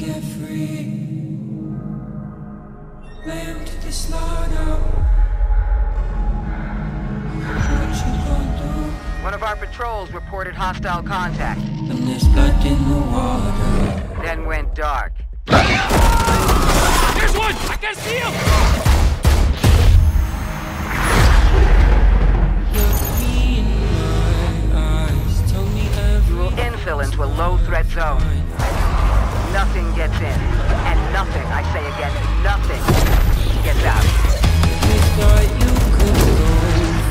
get free. Lay 'em to the slaughter. What you gonna do One of our patrols reported hostile contact, when there's blood in the water? then went dark. There's one! I can see him! Look me in my eyes. Tell me every We'll infill into a low-threat zone. Nothing gets in. And nothing, I say again, nothing gets out. You thought you could go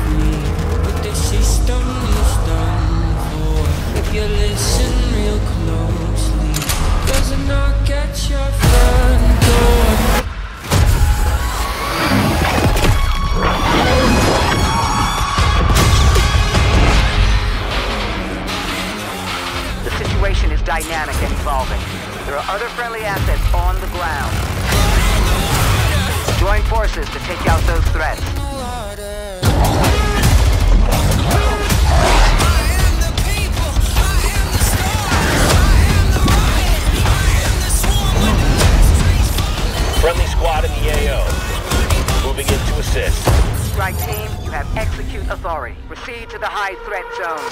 free, but the system is done for. If you listen real closely, does it knock at your front door? The situation is dynamic and evolving. There are other friendly assets on the ground. Join forces to take out those threats. Friendly squad in the AO. Moving in to assist. Strike team, you have execute authority. Proceed to the high threat zone.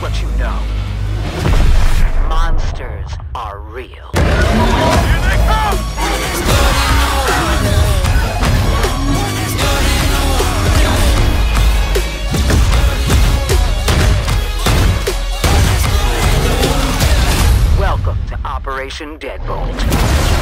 What you know. Monsters are real. Welcome to Operation Deadbolt.